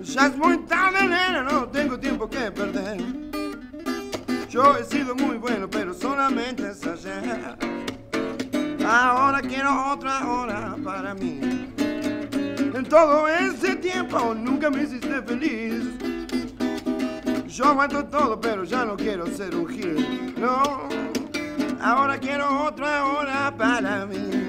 Ya es muy tarde, nena, no tengo tiempo que perder. Yo he sido muy bueno, pero solamente es ayer. Ahora quiero otra hora para mí. Todo ese tiempo nunca me hiciste feliz. Yo aguanto todo, pero ya no quiero ser un gil. No, ahora quiero otra hora para mí.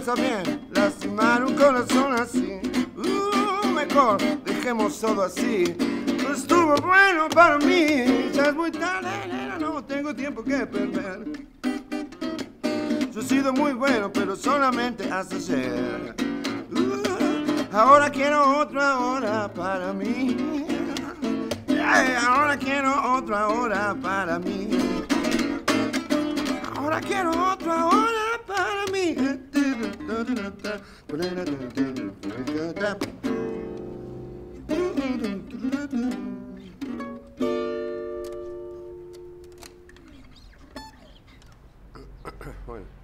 Está bien lastimar un corazón así. Uh, mejor dejemos todo así. No estuvo bueno para mí. Ya es muy tarde, no tengo tiempo que perder. Yo he sido muy bueno, pero solamente hasta ayer. Uh, ahora quiero otra hora para mí. Ahora quiero otra hora para mí. Ahora quiero otra hora para mí. Bueno.